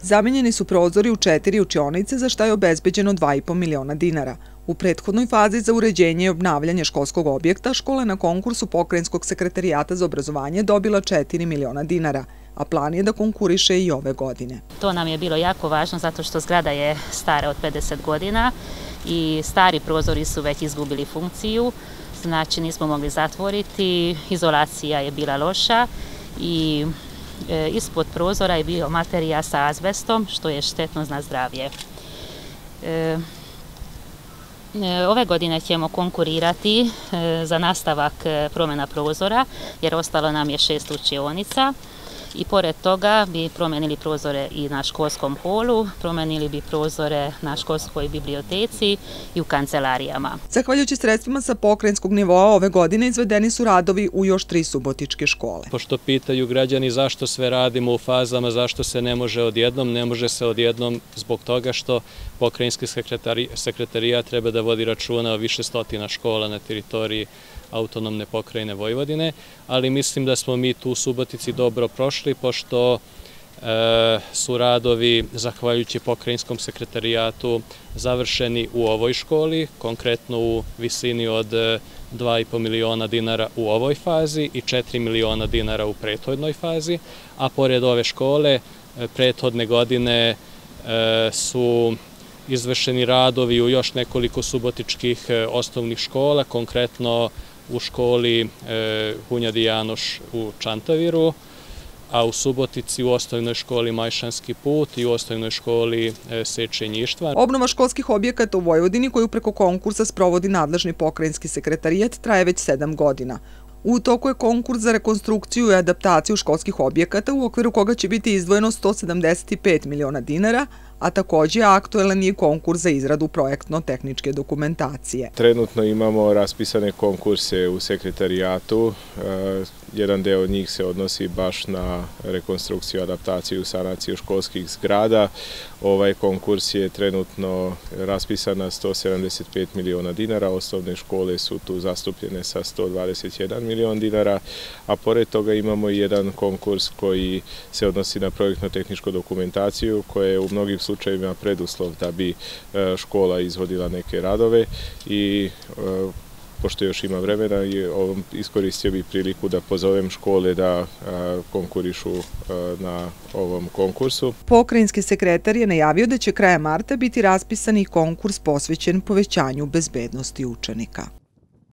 Zamenjeni su prozori u četiri učionice za šta je obezbeđeno 2,5 miliona dinara. U prethodnoj fazi za uređenje i obnavljanje školskog objekta škola je na konkursu Pokrenjskog sekretarijata za obrazovanje dobila 4 miliona dinara, a plan je da konkuriše i ove godine. To nam je bilo jako važno zato što zgrada je stara od 50 godina i stari prozori su već izgubili funkciju, znači nismo mogli zatvoriti, izolacija je bila loša i E, ispod prozora je bio materija sa azbestom, što je štetno za zdravlje. E, e ove godine ćemo konkurirati e, za nastavak e, promjena prozora, jer ostalo nam je šest učionica i pored toga bi promenili prozore i na školskom holu, promenili bi prozore na školskoj biblioteci i u kancelarijama. Zahvaljujući sredstvima sa pokrenjskog nivoa ove godine izvedeni su radovi u još tri subotičke škole. Pošto pitaju građani zašto sve radimo u fazama, zašto se ne može odjednom, ne može se odjednom zbog toga što pokrenjski sekretarija treba da vodi računa o više stotina škola na teritoriji autonomne pokrajine Vojvodine, ali mislim da smo mi tu u Subotici dobro prošli, pošto e, su radovi, zahvaljujući pokrajinskom sekretarijatu, završeni u ovoj školi, konkretno u visini od e, 2,5 miliona dinara u ovoj fazi i 4 miliona dinara u prethodnoj fazi, a pored ove škole, e, prethodne godine e, su izvršeni radovi u još nekoliko subotičkih e, osnovnih škola, konkretno u školi e, Hunjadi Janoš u Čantaviru, a u Subotici u osnovnoj školi Majšanski put i u osnovnoj školi e, Sečenjištva. Obnova školskih objekata u Vojvodini koju preko konkursa sprovodi nadležni pokrajinski sekretarijat traje već sedam godina. U toku je konkurs za rekonstrukciju i adaptaciju školskih objekata u okviru koga će biti izdvojeno 175 miliona dinara, a također aktuelan je konkurs za izradu projektno-tehničke dokumentacije. Trenutno imamo raspisane konkurse u sekretarijatu. E, jedan deo njih se odnosi baš na rekonstrukciju, adaptaciju, sanaciju školskih zgrada. Ovaj konkurs je trenutno raspisan na 175 miliona dinara. Osnovne škole su tu zastupljene sa 121 milion dinara, a pored toga imamo i jedan konkurs koji se odnosi na projektno-tehničku dokumentaciju, koja je u mnogih slučajima preduslov da bi e, škola izvodila neke radove i e, pošto još ima vremena i iskoristio bih priliku da pozovem škole da e, konkurišu na ovom konkursu. Pokrajinski sekretar je najavio da će kraja marta biti raspisani konkurs posvećen povećanju bezbednosti učenika.